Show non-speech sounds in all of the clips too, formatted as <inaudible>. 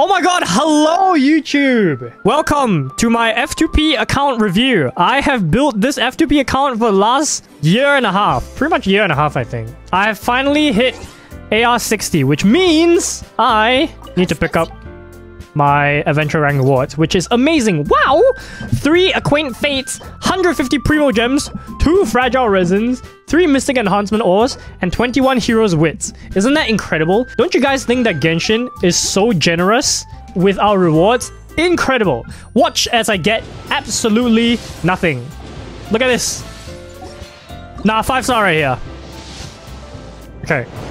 Oh my god, hello YouTube! Welcome to my F2P account review. I have built this F2P account for the last year and a half. Pretty much year and a half, I think. I have finally hit AR60, which means I need to pick up my adventure rank rewards, which is amazing. Wow! Three Acquaint Fates, 150 Primo Gems, two Fragile Resins, three Mystic Enhancement Ores, and 21 Heroes Wits. Isn't that incredible? Don't you guys think that Genshin is so generous with our rewards? Incredible. Watch as I get absolutely nothing. Look at this. Nah, five star right here. Okay.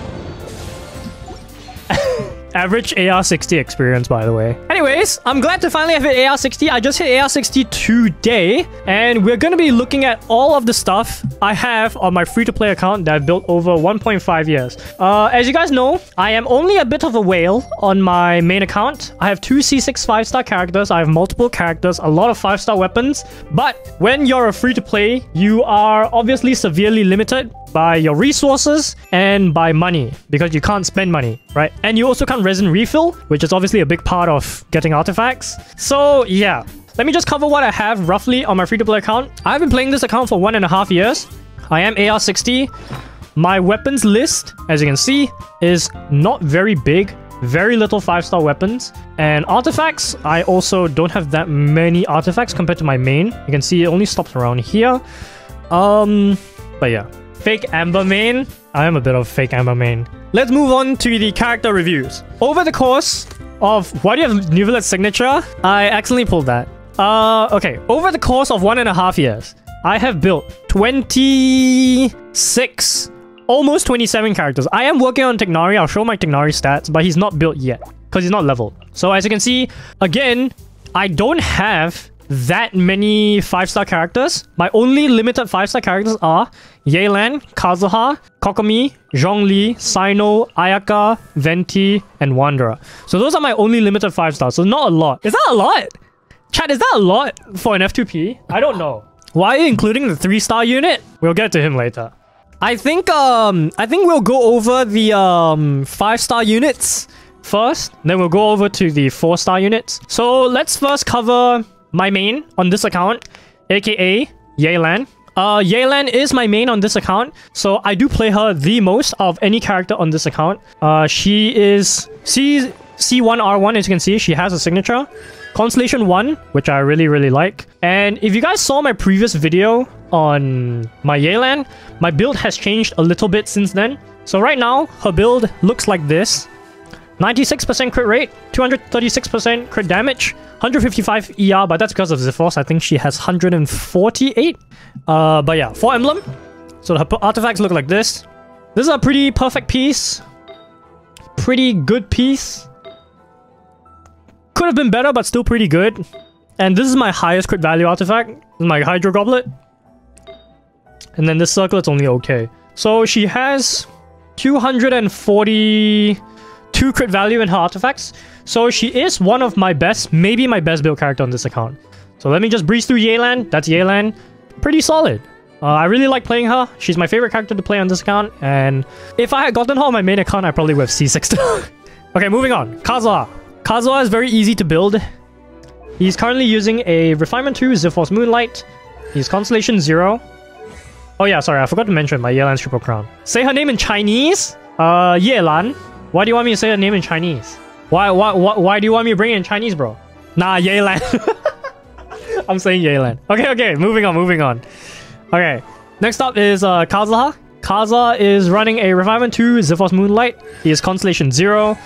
Average AR60 experience, by the way. Anyways, I'm glad to finally have hit AR60. I just hit AR60 today, and we're going to be looking at all of the stuff I have on my free-to-play account that I've built over 1.5 years. Uh, as you guys know, I am only a bit of a whale on my main account. I have two C6 5-star characters. I have multiple characters, a lot of 5-star weapons. But when you're a free-to-play, you are obviously severely limited by your resources and by money because you can't spend money, right? And you also can't resin refill, which is obviously a big part of getting artifacts. So yeah, let me just cover what I have roughly on my free-to-play account. I've been playing this account for one and a half years. I am AR60. My weapons list, as you can see, is not very big. Very little 5-star weapons. And artifacts, I also don't have that many artifacts compared to my main. You can see it only stops around here. Um, but yeah, Fake Amber main. I am a bit of fake Amber main. Let's move on to the character reviews. Over the course of... Why do you have Neuvillette's signature? I accidentally pulled that. Uh, okay. Over the course of one and a half years, I have built 26, almost 27 characters. I am working on Tighnari. I'll show my Tighnari stats, but he's not built yet because he's not leveled. So as you can see, again, I don't have that many 5-star characters. My only limited 5-star characters are Yelan, Kazuha, Kokomi, Zhongli, Cyno, Ayaka, Venti, and Wanderer. So those are my only limited 5 stars. So not a lot. Is that a lot? Chat, is that a lot for an F2P? I don't know. Why are you including the 3-star unit? We'll get to him later. I think um I think we'll go over the um 5-star units first. Then we'll go over to the 4-star units. So let's first cover my main on this account, aka Yelan. Uh, Yelan is my main on this account, so I do play her the most of any character on this account. Uh, she is C C1R1, as you can see, she has a signature. Constellation 1, which I really, really like. And if you guys saw my previous video on my Yelan, my build has changed a little bit since then. So right now, her build looks like this. 96% crit rate, 236% crit damage, 155 ER, but that's because of Xiphos. I think she has 148. Uh, but yeah, 4 emblem. So her artifacts look like this. This is a pretty perfect piece. Pretty good piece. Could have been better, but still pretty good. And this is my highest crit value artifact. my Hydro Goblet. And then this circlet's only okay. So she has 240 two crit value in her artifacts. So she is one of my best, maybe my best build character on this account. So let me just breeze through Yelan. That's Yelan. Pretty solid. Uh, I really like playing her. She's my favorite character to play on this account. And if I had gotten her on my main account, I probably would have C6. <laughs> okay, moving on. Kazuha. Kazuha is very easy to build. He's currently using a Refinement 2 Xiphos Moonlight. He's Constellation 0. Oh yeah, sorry, I forgot to mention my Yelan's Triple Crown. Say her name in Chinese. Uh, Yelan. Why do you want me to say the name in Chinese? Why, why, why, why do you want me to bring in Chinese, bro? Nah, Yelan. <laughs> I'm saying Yelan. Okay, okay, moving on, moving on. Okay, next up is uh, Kazuha. Kaza is running a Refinement 2 Xiphos Moonlight. He is Constellation 0,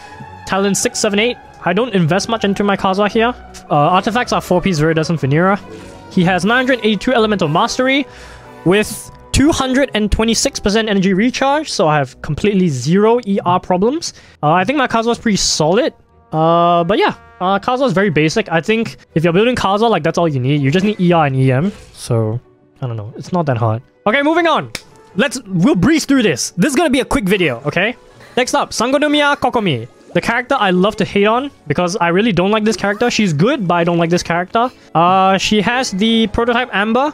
Talent 678. I don't invest much into my Kazuha here. Uh, artifacts are 4 piece Viridescent Venerer. He has 982 Elemental Mastery with 226% energy recharge, so I have completely zero ER problems. Uh, I think my Kazuha is pretty solid. Uh, but yeah, uh, Kazuha is very basic. I think if you're building Kazuha, like that's all you need. You just need ER and EM. So, I don't know. It's not that hard. Okay, moving on. Let's, we'll breeze through this. This is gonna be a quick video, okay? Next up, Sangonomiya Kokomi. The character I love to hate on because I really don't like this character. She's good, but I don't like this character. Uh, she has the prototype Amber,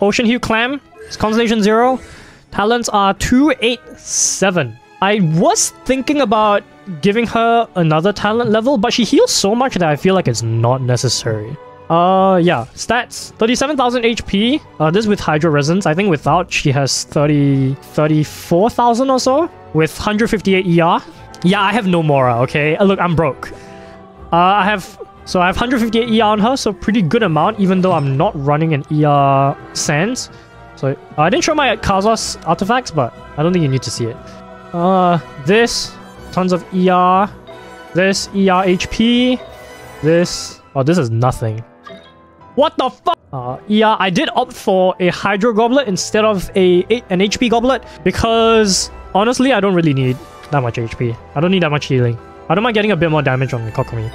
Ocean Hue Clam, it's Constellation 0. Talents are 287. I was thinking about giving her another talent level, but she heals so much that I feel like it's not necessary. Uh, yeah, stats 37,000 HP. Uh, this with Hydro Resonance. I think without she has 30, 34,000 or so with 158 ER. Yeah, I have no Mora, okay? Uh, look, I'm broke. Uh, I have so I have 158 ER on her, so pretty good amount, even though I'm not running an ER Sands. So I didn't show my Kazos artifacts, but I don't think you need to see it. Uh, this, tons of ER. This, ER HP. This, oh, this is nothing. What the fuck? Uh, ER, I did opt for a Hydro Goblet instead of a, a an HP Goblet because honestly, I don't really need that much HP. I don't need that much healing. I don't mind getting a bit more damage on Kokomi.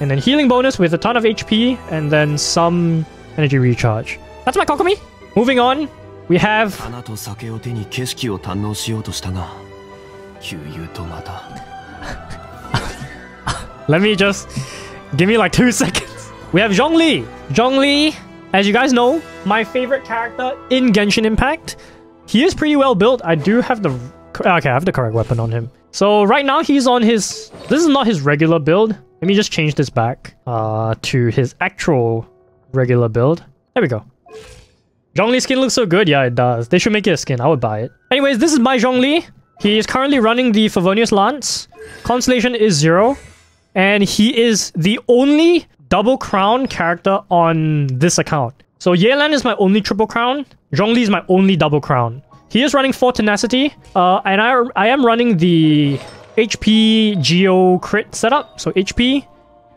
And then healing bonus with a ton of HP and then some energy recharge. That's my Kokomi. Moving on, we have... <laughs> Let me just... Give me like two seconds. We have Zhongli. Zhongli, as you guys know, my favorite character in Genshin Impact. He is pretty well built. I do have the... Okay, I have the correct weapon on him. So right now he's on his... This is not his regular build. Let me just change this back uh, to his actual regular build. There we go. Zhongli skin looks so good. Yeah, it does. They should make it a skin. I would buy it. Anyways, this is my Zhongli. He is currently running the Favonius Lance. Constellation is zero. And he is the only double crown character on this account. So Yelan is my only triple crown. Zhongli is my only double crown. He is running 4 Tenacity, uh, and I, I am running the HP Geo Crit setup. So HP,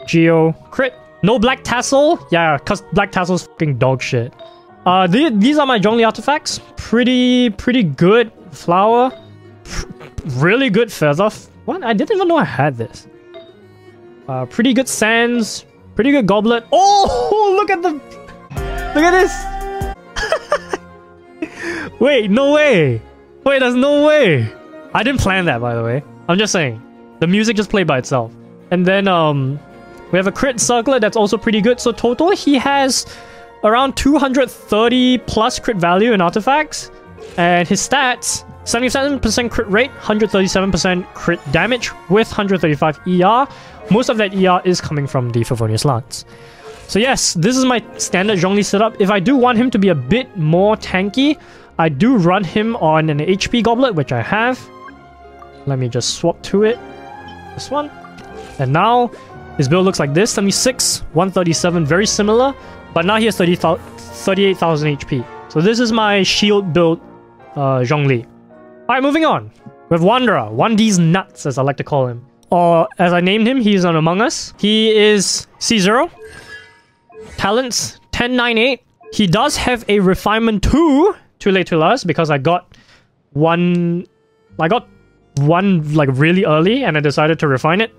Geo Crit. No Black Tassel. Yeah, because Black Tassel's fucking dog shit. Uh, th these are my Zhongli artifacts. Pretty, pretty good flower. Really good feather. What? I didn't even know I had this. Uh, pretty good sands. Pretty good goblet. Oh, <laughs> look at the... Look at this. <laughs> Wait, no way. Wait, there's no way. I didn't plan that, by the way. I'm just saying. The music just played by itself. And then um, we have a crit circlet that's also pretty good. So total, he has around 230 plus crit value in artifacts. And his stats, 77% crit rate, 137% crit damage with 135 ER. Most of that ER is coming from the Favonius Lance. So yes, this is my standard Zhongli setup. If I do want him to be a bit more tanky, I do run him on an HP goblet, which I have. Let me just swap to it. This one. And now his build looks like this. 76, 137, very similar. But now he has 30, 38,000 HP. So this is my shield build uh, Zhongli. Alright, moving on. We have Wanderer. 1D's nuts, as I like to call him. Or as I named him, he's on Among Us. He is C0. Talents 1098. He does have a refinement 2 Tulaytullah's because I got one I got one like really early and I decided to refine it.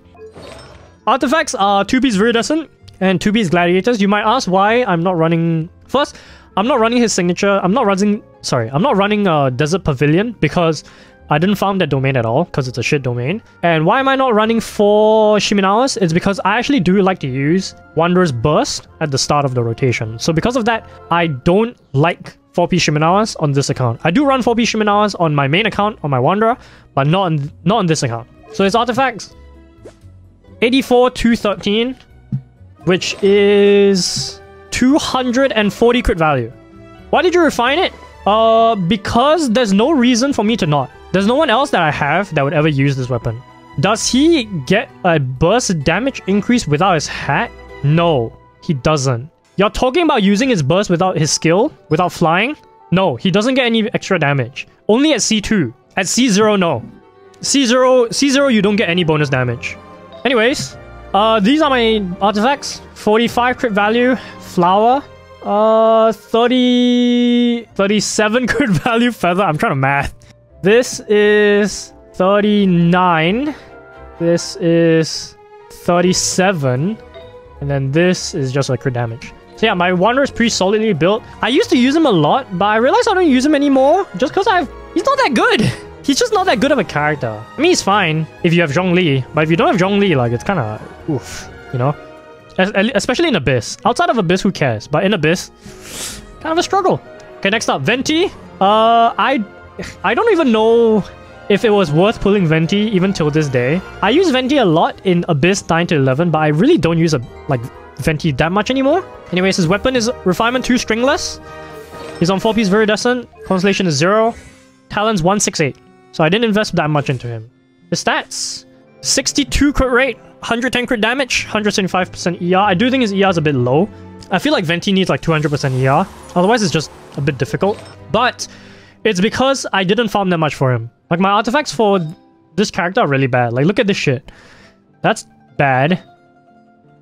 Artifacts are 2-piece Viridescent and 2-piece Gladiators. You might ask why I'm not running... First, I'm not running his signature. I'm not running... Sorry, I'm not running uh, Desert Pavilion because I didn't farm that domain at all because it's a shit domain. And why am I not running for Shimenawas? It's because I actually do like to use Wanderer's Burst at the start of the rotation. So because of that, I don't like 4P Shimenawas on this account. I do run 4P Shimenawas on my main account, on my Wanderer, but not on, not on this account. So it's artifacts. 84 213, which is 240 crit value. Why did you refine it? Uh, because there's no reason for me to not. There's no one else that I have that would ever use this weapon. Does he get a burst damage increase without his hat? No, he doesn't. You're talking about using his burst without his skill? Without flying? No, he doesn't get any extra damage. Only at C2. At C0, no. C0, C0, you don't get any bonus damage. Anyways, uh, these are my artifacts. 45 crit value, flower, uh, 30, 37 <laughs> crit value feather. I'm trying to math. This is 39. This is 37. And then this is just like crit damage. So yeah, my Wanderer is pretty solidly built. I used to use him a lot, but I realized I don't use him anymore just because I've... He's not that good. He's just not that good of a character. I mean, he's fine if you have Zhongli, but if you don't have Zhongli, like, it's kind of... Oof, you know? Especially in Abyss. Outside of Abyss, who cares? But in Abyss, kind of a struggle. Okay, next up, Venti. Uh, I I don't even know if it was worth pulling Venti even till this day. I use Venti a lot in Abyss 9 to 11, but I really don't use a like Venti that much anymore. Anyways, his weapon is Refinement 2 Stringless. He's on 4 piece Viridescent. Constellation is 0. Talons 168. So I didn't invest that much into him. His stats 62 crit rate, 110 crit damage, 175% ER. I do think his ER is a bit low. I feel like Venti needs like 200% ER. Otherwise, it's just a bit difficult. But it's because I didn't farm that much for him. Like my artifacts for this character are really bad. Like look at this shit. That's bad.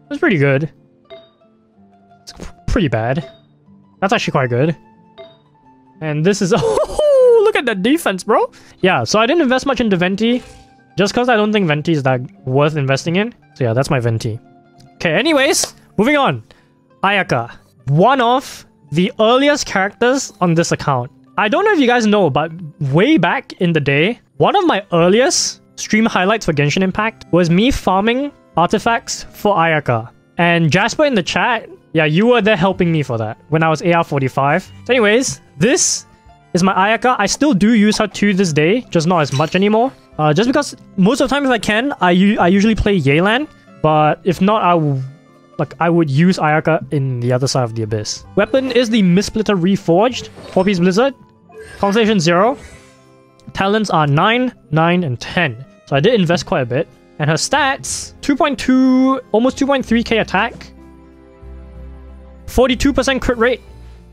That's pretty good. It's pretty bad. That's actually quite good. And this is... <laughs> At that defense, bro. Yeah, so I didn't invest much into Venti. Just because I don't think Venti is that worth investing in. So yeah, that's my Venti. Okay, anyways, moving on. Ayaka. One of the earliest characters on this account. I don't know if you guys know, but way back in the day, one of my earliest stream highlights for Genshin Impact was me farming artifacts for Ayaka. And Jasper in the chat, yeah, you were there helping me for that when I was AR45. So anyways, this is my Ayaka. I still do use her to this day, just not as much anymore. Uh, just because most of the time if I can, I, I usually play Yelan. But if not, I like I would use Ayaka in the other side of the abyss. Weapon is the Mistsplitter Reforged, 4-piece Blizzard. Constellation 0. Talents are 9, 9, and 10. So I did invest quite a bit. And her stats, 2.2, almost 2.3k attack. 42% crit rate.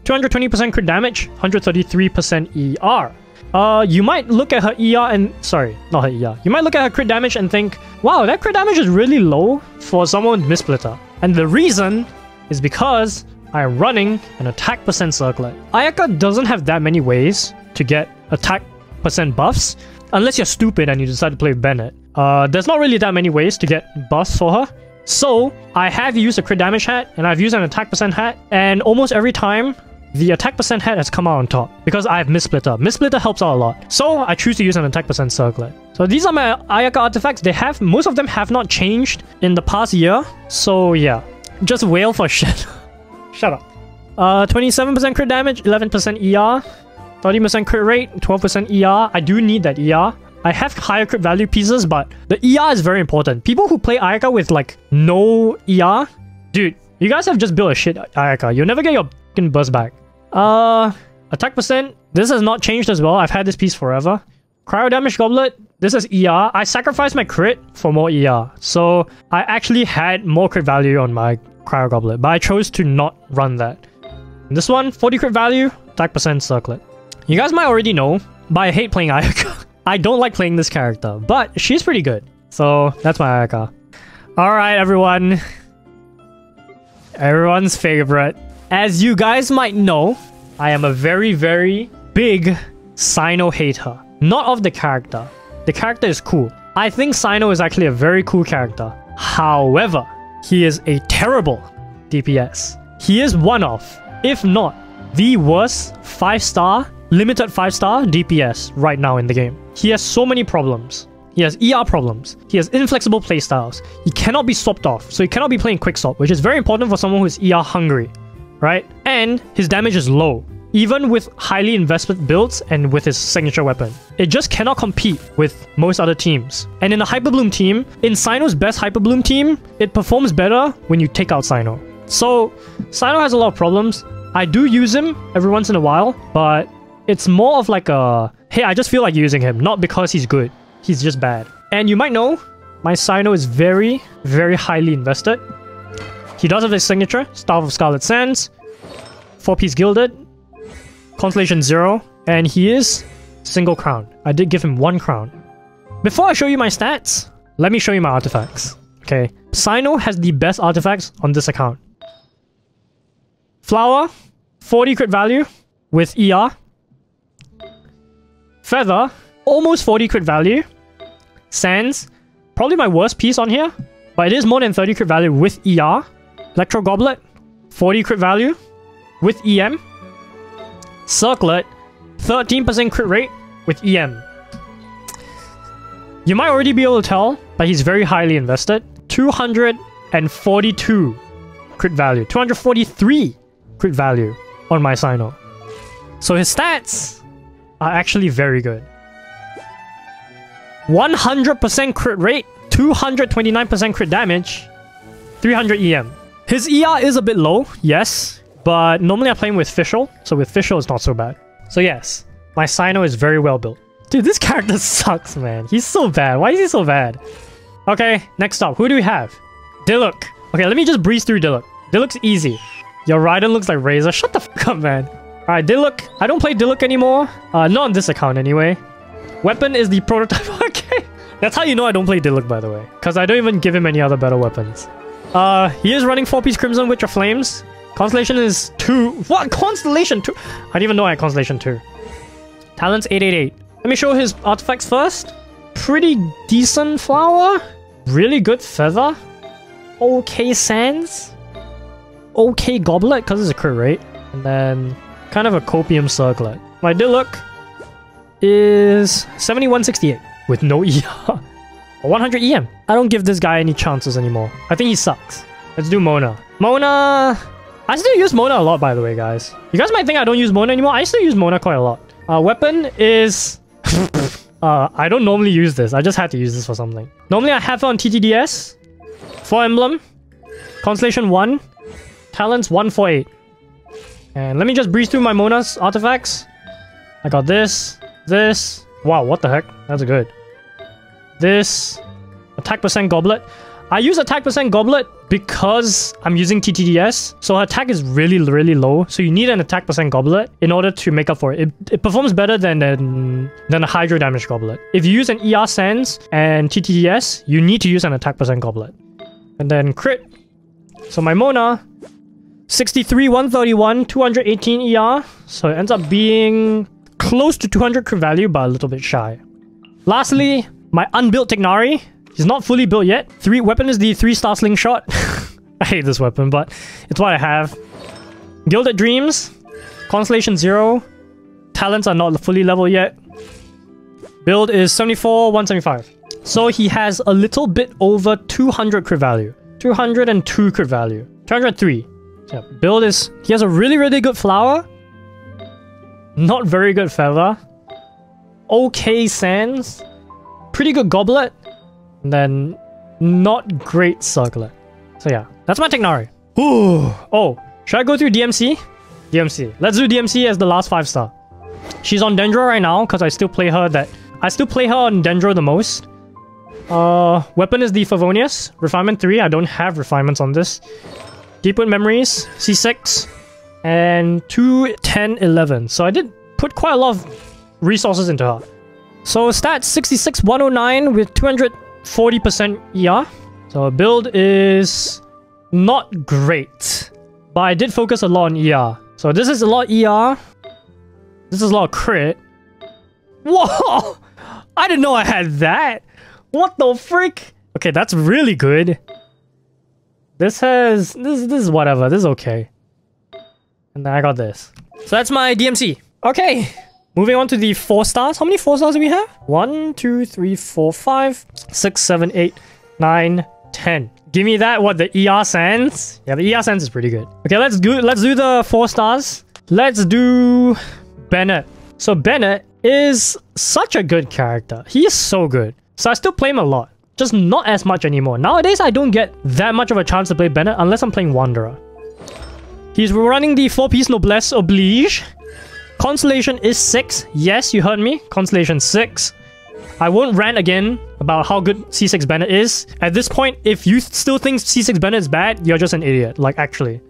220% crit damage. 133% ER. Uh, you might look at her ER and... Sorry, not her ER. You might look at her crit damage and think, wow, that crit damage is really low for someone with Mistsplitter. And the reason is because I am running an attack percent circlet. Ayaka doesn't have that many ways to get attack percent buffs, unless you're stupid and you decide to play Bennett. Uh, there's not really that many ways to get buffs for her. So, I have used a crit damage hat, and I've used an attack percent hat, and almost every time, the attack percent head has come out on top, because I have Mistsplitter. Mistsplitter helps out a lot. So, I choose to use an attack percent circlet. So these are my Ayaka artifacts. They have, most of them have not changed in the past year. So yeah, just wail for <laughs> shit. Shut up. Uh, 27% crit damage, 11% ER, 30% crit rate, 12% ER. I do need that ER. I have higher crit value pieces, but the ER is very important. People who play Ayaka with like no ER, dude, you guys have just built a shit Ayaka. You'll never get your fucking burst back. Uh, attack percent. This has not changed as well. I've had this piece forever. Cryo damage goblet. This is ER. I sacrificed my crit for more ER. So I actually had more crit value on my Cryo Goblet, but I chose to not run that. This one, 40 crit value, attack percent circlet. You guys might already know, but I hate playing <laughs> Ayaka. I don't like playing this character, but she's pretty good. So that's my Ayaka. Alright everyone. Everyone's favorite. As you guys might know, I am a very, very big Cyno hater. Not of the character. The character is cool. I think Cyno is actually a very cool character. However, he is a terrible DPS. He is one of, if not the worst 5-star, limited 5-star DPS right now in the game. He has so many problems. He has ER problems. He has inflexible playstyles. He cannot be swapped off, so he cannot be playing quick swap, which is very important for someone who is ER hungry, right? And his damage is low, even with highly invested builds and with his signature weapon. It just cannot compete with most other teams. And in a Hyperbloom team, in Cyno's best Hyperbloom team, it performs better when you take out Cyno. So, Cyno has a lot of problems. I do use him every once in a while, but it's more of like a, hey, I just feel like using him, not because he's good. He's just bad. And you might know, my Cyno is very, very highly invested. He does have his signature, Staff of Scarlet Sands, 4-piece Gilded, Constellation 0, and he is single crown. I did give him one crown. Before I show you my stats, let me show you my artifacts. Okay, Cyno has the best artifacts on this account. Flower, 40 crit value with ER. Feather, almost 40 crit value. Sands, probably my worst piece on here, but it is more than 30 crit value with ER. Electro Goblet, 40 crit value with EM. Circlet, 13% crit rate with EM. You might already be able to tell, but he's very highly invested. 242 crit value. 243 crit value on my Cyno. So his stats are actually very good. 100% crit rate, 229% crit damage, 300 EM. His ER is a bit low, yes, but normally I play him with Fischl, so with Fischl it's not so bad. So yes, my Cyno is very well built. Dude, this <laughs> character sucks, man. He's so bad. Why is he so bad? Okay, next up, who do we have? Diluc. Okay, let me just breeze through Diluc. Diluc's easy. Your Raiden looks like Razor. Shut the <laughs> fuck up, man. Alright, Diluc. I don't play Diluc anymore. Uh, not on this account anyway. Weapon is the prototype. <laughs> okay. That's how you know I don't play Diluc, by the way. Because I don't even give him any other better weapons. Uh, he is running 4-piece Crimson Witch of Flames. Constellation is 2. What? Constellation 2? I didn't even know I had Constellation 2. Talents 888. Let me show his artifacts first. Pretty decent flower. Really good feather. Okay sands. Okay goblet, because it's a crit rate. And then kind of a copium circlet. My Diluc is 7168 with no <laughs> ER. 100 EM. I don't give this guy any chances anymore. I think he sucks. Let's do Mona. Mona... I still use Mona a lot, by the way, guys. You guys might think I don't use Mona anymore. I still use Mona quite a lot. Uh, weapon is... <laughs> uh, I don't normally use this. I just had to use this for something. Normally I have it on TTDS. 4 Emblem. Constellation 1. Talents 148. And let me just breeze through my Mona's artifacts. I got this, this. Wow, what the heck? That's good. This. Attack percent goblet. I use attack percent goblet because I'm using TTDS. So her attack is really, really low. So you need an attack percent goblet in order to make up for it. It, it performs better than, than, than a hydro damage goblet. If you use an ER Sands and TTDS, you need to use an attack percent goblet. And then crit. So my Mona 63, 131, 218 ER. So it ends up being close to 200 crit value, but a little bit shy. Lastly, my unbuilt Tighnari. He's not fully built yet. Three weapon is the three star slingshot. <laughs> I hate this weapon, but it's what I have. Gilded Dreams, Constellation Zero. Talents are not fully level yet. Build is 74, 175. So he has a little bit over 200 crit value. 202 crit value. 203. Yeah, build is... He has a really, really good flower. Not very good feather. Okay sands. Pretty good goblet. And then not great circlet. So yeah, that's my Tighnari. Ooh. Oh, should I go through DMC? DMC. Let's do DMC as the last 5 star. She's on Dendro right now because I still play her that... I still play her on Dendro the most. Uh, weapon is the Favonius. Refinement 3. I don't have refinements on this. Deep Deepwood Memories, C6, and 2, 10, 11. So I did put quite a lot of resources into her. So stats 66, 109 with 240% ER. So build is not great. But I did focus a lot on ER. So this is a lot ER. This is a lot crit. Whoa! <laughs> I didn't know I had that. What the frick? Okay, that's really good. This has... This, this is whatever. This is okay. And then I got this. So that's my DMC. Okay. Moving on to the four stars. How many four stars do we have? One, two, three, four, five, six, seven, eight, nine, ten. Give me that. What, the ER Sands? Yeah, the ER Sands is pretty good. Okay, let's do, let's do the four stars. Let's do Bennett. So Bennett is such a good character. He is so good. So I still play him a lot. Just not as much anymore. Nowadays, I don't get that much of a chance to play Bennett unless I'm playing Wanderer. He's running the 4-piece Noblesse Oblige. Constellation is 6. Yes, you heard me. Constellation 6. I won't rant again about how good C6 Bennett is. At this point, if you still think C6 Bennett is bad, you're just an idiot. Like, actually.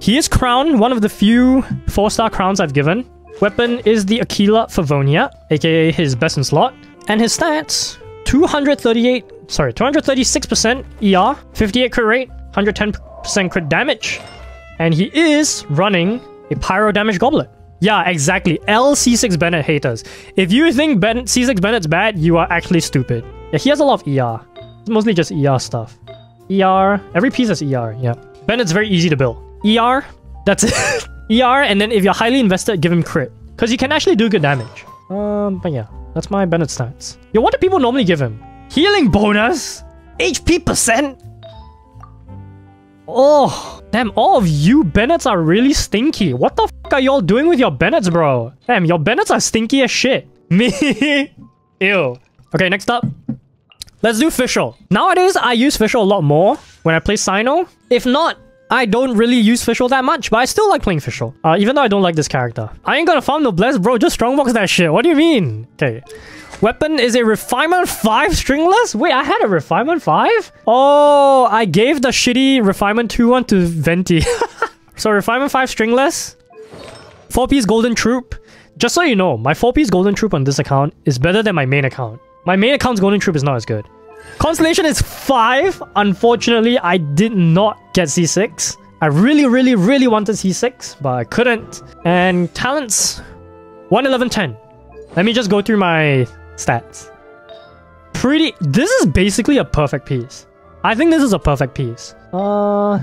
He is crowned, one of the few 4-star crowns I've given. Weapon is the Aquila Favonia, aka his best in slot. And his stats, 238 sorry, 236% ER, 58 crit rate, 110% crit damage. And he is running a Pyro Damage Goblet. Yeah, exactly. LC6 Bennett haters. If you think ben C6 Bennett's bad, you are actually stupid. Yeah, he has a lot of ER. It's mostly just ER stuff. ER, every piece has ER, yeah. Bennett's very easy to build. ER, that's it. <laughs> ER, and then if you're highly invested, give him crit. Because he can actually do good damage. Um, but yeah, that's my Bennett stats. Yo, what do people normally give him? Healing bonus? HP percent? Oh, damn, all of you Bennetts are really stinky. What the fuck are y'all doing with your Bennets, bro? Damn, your Bennets are stinky as shit. <laughs> Me? Ew. Okay, next up. Let's do Fischl. Nowadays, I use Fischl a lot more when I play Cyno. If not, I don't really use Fischl that much, but I still like playing Fischl. Uh, even though I don't like this character. I ain't gonna farm no Bless, bro. Just strongbox that shit. What do you mean? Okay. Weapon is a Refinement 5 stringless? Wait, I had a Refinement 5? Oh, I gave the shitty Refinement 2 one to Venti. <laughs> so Refinement 5 stringless. 4-piece Golden Troupe. Just so you know, my 4-piece Golden Troupe on this account is better than my main account. My main account's Golden Troupe is not as good. Constellation is 5. Unfortunately, I did not get C6. I really, really, really wanted C6, but I couldn't. And talents, 1, 11, 10. Let me just go through my stats. Pretty... This is basically a perfect piece. I think this is a perfect piece. Uh...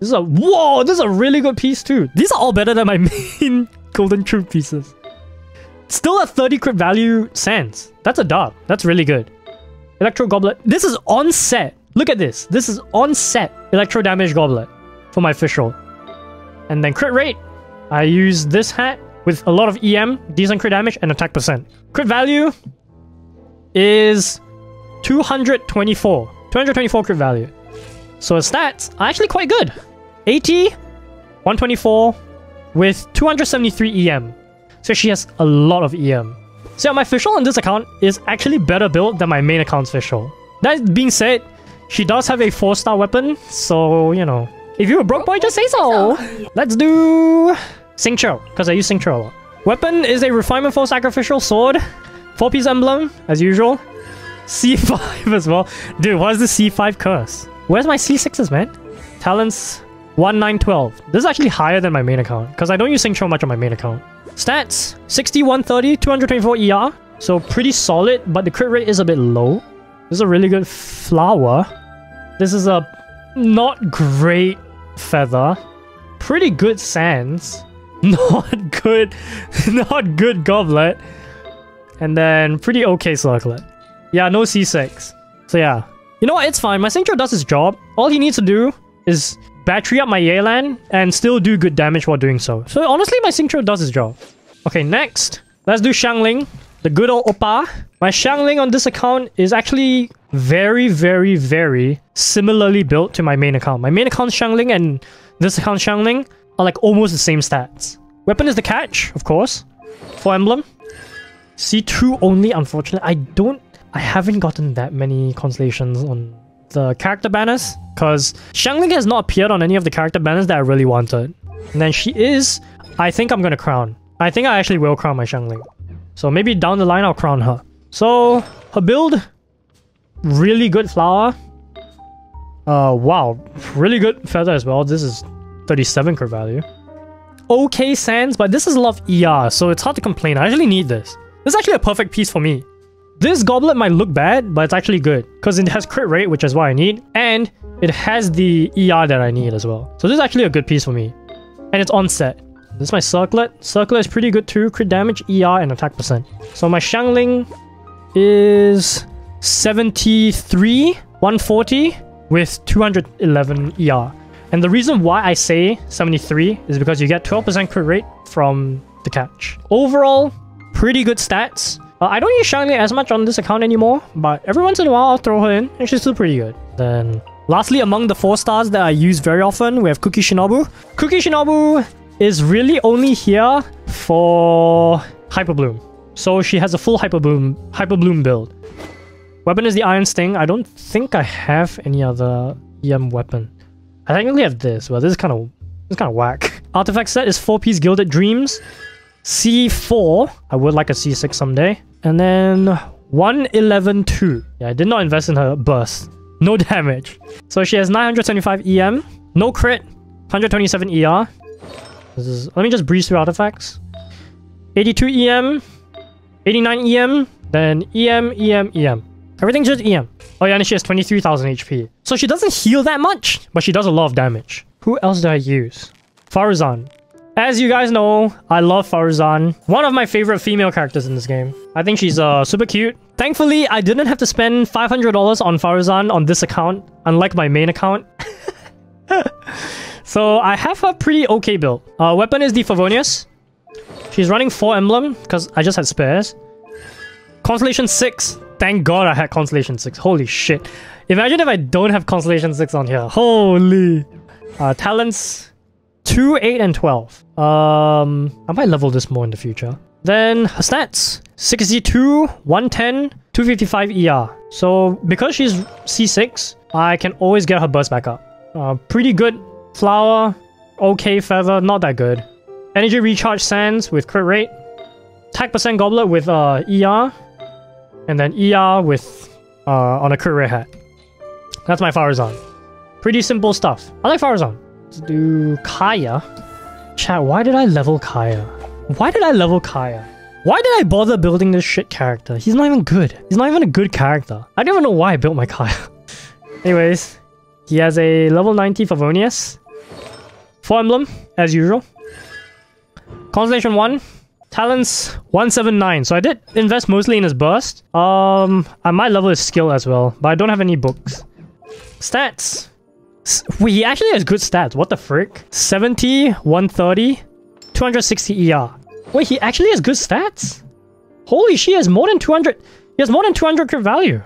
This is a... Whoa! This is a really good piece too. These are all better than my <laughs> main Golden Troupe pieces. Still a 30 crit value Sands. That's a dub. That's really good. Electro Goblet. This is on set. Look at this. This is on set Electro Damage Goblet for my Fischl. And then crit rate. I use this hat with a lot of EM, decent crit damage, and attack percent. Crit value is 224. 224 crit value. So his stats are actually quite good. 80, 124, with 273 EM. So she has a lot of EM. So yeah, my Fischl on this account is actually better built than my main account's Fischl. That being said, she does have a 4-star weapon, so, you know. If you're a broke boy, just say so! Oh. Let's do... Xingqiu, because I use Xingqiu a lot. Weapon is a Refinement 4 Sacrificial Sword. 4-piece emblem, as usual. C5 <laughs> as well. Dude, what is the C5 curse? Where's my C6s, man? Talents 1, 9, 12. This is actually higher than my main account, because I don't use Xingqiu much on my main account. Stats, 60, 130, 224 ER. So pretty solid, but the crit rate is a bit low. This is a really good flower. This is a not great feather. Pretty good sands. <laughs> Not good, <laughs> not good goblet. And then pretty okay circlet. Yeah, no C6. So yeah. You know what, it's fine. My Xingqiu does his job. All he needs to do is battery up my Yelan and still do good damage while doing so. So honestly, my Xingqiu does his job. Okay, next. Let's do Xiangling. The good old Oppa. My Xiangling on this account is actually very, very, very similarly built to my main account. My main account Xiangling and this account Xiangling are like almost the same stats. Weapon is the catch, of course. For emblem. C2 only, unfortunately. I don't... I haven't gotten that many constellations on the character banners. Because Xiangling has not appeared on any of the character banners that I really wanted. And then she is... I think I'm gonna crown. I think I actually will crown my Xiangling. So maybe down the line I'll crown her. So, her build... Really good flower. Uh, wow. Really good feather as well. This is 37 crit value. Okay sands, but this is a lot of ER, so it's hard to complain. I actually need this. This is actually a perfect piece for me. This goblet might look bad, but it's actually good. Because it has crit rate, which is what I need. And it has the ER that I need as well. So this is actually a good piece for me. And it's on set. This is my circlet. Circlet is pretty good too. Crit damage, ER, and attack percent. So my Xiangling is 73, 140 with 211 ER. And the reason why I say 73 is because you get 12% crit rate from the catch. Overall, pretty good stats. Uh, I don't use Xiangling as much on this account anymore, but every once in a while I'll throw her in, and she's still pretty good. Then, lastly, among the 4 stars that I use very often, we have Kuki Shinobu. Kuki Shinobu is really only here for Hyper Bloom. So she has a full Hyper Bloom, Hyper Bloom build. Weapon is the Iron Sting. I don't think I have any other EM weapon. I technically have this, but this is kind of this kind of whack. Artifact set is 4-piece Gilded Dreams. C4. I would like a C6 someday. And then 1112. Yeah, I did not invest in her burst. No <laughs> damage. So she has 975 EM. No crit. 127 ER. This is, let me just breeze through artifacts. 82 EM. 89 EM. Then EM, EM, EM. Everything's just EM. Oh yeah, and she has 23,000 HP. So she doesn't heal that much, but she does a lot of damage. Who else do I use? Faruzan. As you guys know, I love Faruzan. One of my favorite female characters in this game. I think she's uh, super cute. Thankfully, I didn't have to spend $500 on Faruzan on this account, unlike my main account. <laughs> so I have a pretty okay build. Uh, weapon is the Favonius. She's running 4 emblem, because I just had spares. Constellation 6. Thank God I had Constellation 6. Holy shit. Imagine if I don't have Constellation 6 on here. Holy. Uh, talents 2, 8, and 12. Um, I might level this more in the future. Then her stats 62, 110, 255 ER. So because she's C6, I can always get her burst back up. Uh, pretty good flower, okay feather, not that good. Energy recharge sands with crit rate. Attack percent goblet with uh, ER. And then ER with uh, on a crit rate hat. That's my Faruzan. Pretty simple stuff. I like Faruzan. Let's do Kaeya. Chat, why did I level Kaeya? Why did I level Kaeya? Why did I bother building this shit character? He's not even good. He's not even a good character. I don't even know why I built my Kaeya. <laughs> Anyways, he has a level 90 Favonius. 4 emblem, as usual. Constellation 1. Talents 179. So I did invest mostly in his burst. Um, I might level his skill as well, but I don't have any books. Stats. He actually has good stats. What the frick? 70, 130, 260 ER. Wait, he actually has good stats? Holy shit, he has more than 200... He has more than 200 crit value.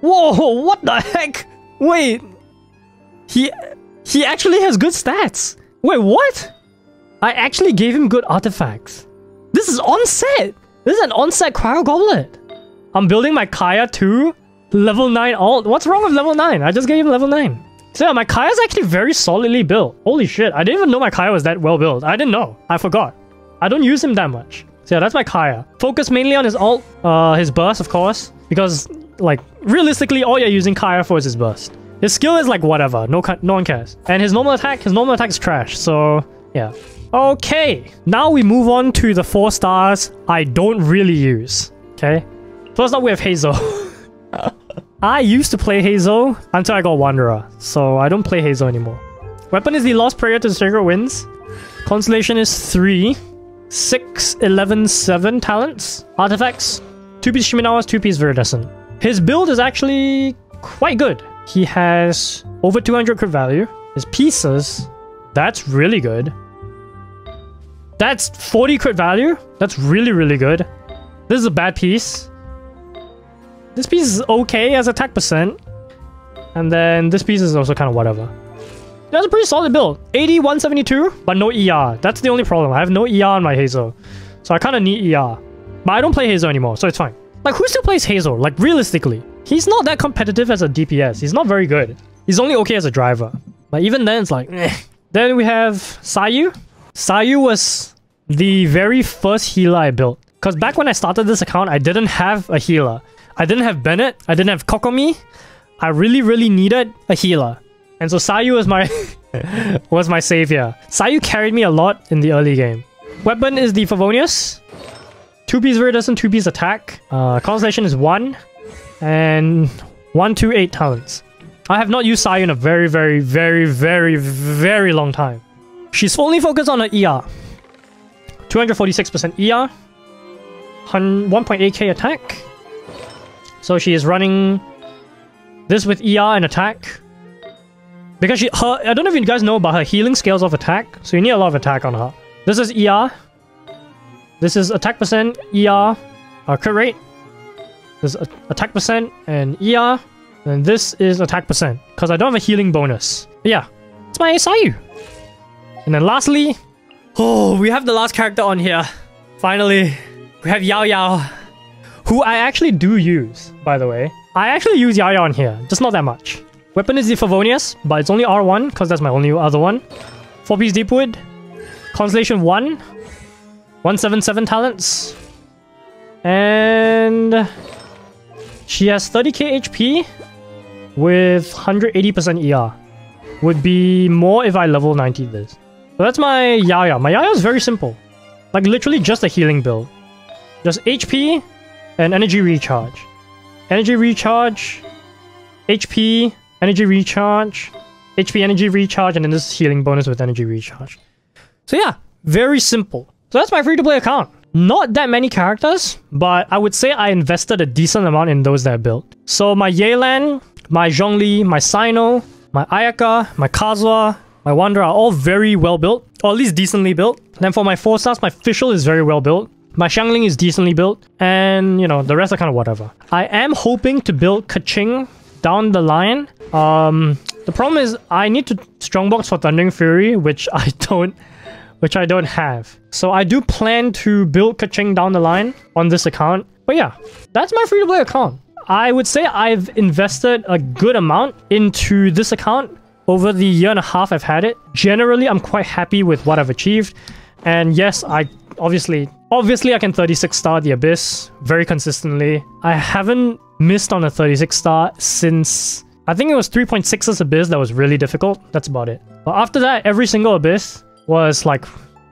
Whoa, what the heck? Wait. He... He actually has good stats. Wait, what? I actually gave him good artifacts. This is on set. This is an on-set Cryo Goblet. I'm building my Kaeya too. Level 9 alt. What's wrong with level 9? I just gave him level 9. So yeah, my Kaeya is actually very solidly built. Holy shit, I didn't even know my Kaeya was that well built. I didn't know. I forgot. I don't use him that much. So yeah, that's my Kaeya. Focus mainly on his alt, uh, his burst, of course. Because, like, realistically, all you're using Kaeya for is his burst. His skill is like whatever, no, no one cares. And his normal attack, his normal attack is trash, so yeah. Okay, now we move on to the four stars I don't really use, okay? First up we have Heizou. <laughs> I used to play Heizou until I got Wanderer, so I don't play Heizou anymore. Weapon is the Lost Prayer to the Sacred Winds. Constellation is 3. 6, 11, 7 talents. Artifacts, 2-piece Shimenawa's 2-piece Viridescent. His build is actually quite good. He has over 200 crit value. His pieces, that's really good. That's 40 crit value. That's really, really good. This is a bad piece. This piece is okay as attack percent. And then this piece is also kind of whatever. That's a pretty solid build. 80, 172, but no ER. That's the only problem. I have no ER on my Heizou. So I kind of need ER. But I don't play Heizou anymore, so it's fine. Like, who still plays Heizou? Like, realistically. He's not that competitive as a DPS. He's not very good. He's only okay as a driver. But even then, it's like, eh. Then we have Sayu. Sayu was the very first healer I built. Because back when I started this account, I didn't have a healer. I didn't have Bennett. I didn't have Kokomi. I really, really needed a healer. And so Sayu was my <laughs> was my savior. Sayu carried me a lot in the early game. Weapon is the Favonius. Two-piece Viridescent, two-piece attack. Uh, Constellation is one. And one, two, eight talents. I have not used Sayu in a very, very, very, very, very long time. She's only focused on her ER. 246% ER. 1.8k attack. So she is running this with ER and attack. Because she, her, I don't know if you guys know about her healing scales of attack. So you need a lot of attack on her. This is ER. This is attack percent, ER, uh, crit rate. This is attack percent and ER. And this is attack percent. Because I don't have a healing bonus. But yeah, it's my Sayu. And then lastly, oh, we have the last character on here. Finally, we have Yao Yao who I actually do use, by the way. I actually use Yaoyao on here, just not that much. Weapon is the Favonius, but it's only R1, because that's my only other one. 4-piece Deepwood. Constellation 1. 177 talents. And... She has 30k HP with 180% ER. Would be more if I level 90 this. So that's my Yaoyao. My Yaoyao is very simple. Like literally just a healing build. Just HP, and energy recharge. Energy recharge, HP, energy recharge, HP energy recharge, and then this healing bonus with energy recharge. So yeah, very simple. So that's my free-to-play account. Not that many characters, but I would say I invested a decent amount in those that I built. So my Yelan, my Zhongli, my Cyno, my Ayaka, my Kazuha, my Wanderer are all very well built, or at least decently built. then for my 4 stars, my Fischl is very well built. My Xiangling is decently built, and you know, the rest are kind of whatever. I am hoping to build Keqing down the line. Um, the problem is I need to strongbox for Thundering Fury, which <laughs> I don't which I don't have. So I do plan to build Keqing down the line on this account. But yeah, that's my free-to-play account. I would say I've invested a good amount into this account over the year and a half I've had it. Generally, I'm quite happy with what I've achieved. And yes, I obviously, obviously I can 36 star the Abyss very consistently. I haven't missed on a 36 star since, I think it was 3.6's Abyss that was really difficult. That's about it. But after that, every single Abyss was like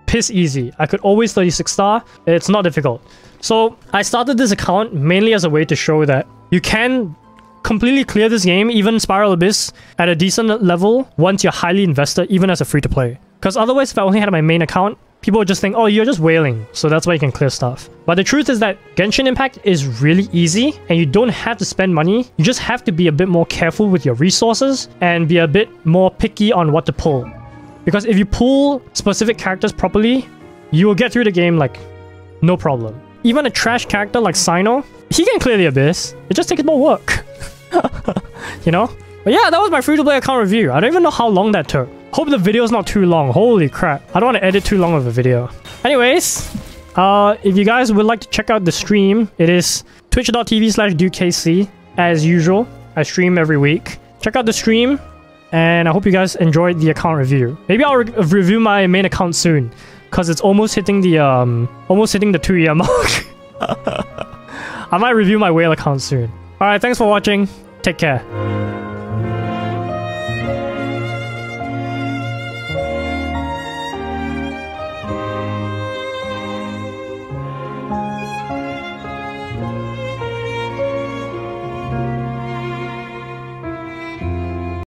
piss easy. I could always 36 star. It's not difficult. So I started this account mainly as a way to show that you can completely clear this game, even Spiral Abyss, at a decent level once you're highly invested, even as a free-to-play. Because otherwise, if I only had my main account, people just think, oh, you're just whaling, so that's why you can clear stuff. But the truth is that Genshin Impact is really easy, and you don't have to spend money. You just have to be a bit more careful with your resources, and be a bit more picky on what to pull. Because if you pull specific characters properly, you will get through the game like no problem. Even a trash character like Cyno, he can clear the Abyss. It just takes more work. <laughs> you know? But yeah, that was my free-to-play account review. I don't even know how long that took. Hope the video's not too long. Holy crap. I don't want to edit too long of a video. Anyways, uh, if you guys would like to check out the stream, it is twitch.tv slash dukekc. As usual, I stream every week. Check out the stream, and I hope you guys enjoyed the account review. Maybe I'll re review my main account soon, because it's almost hitting the, um, almost hitting the two-year <laughs> mark. <laughs> I might review my whale account soon. Alright, thanks for watching. Take care.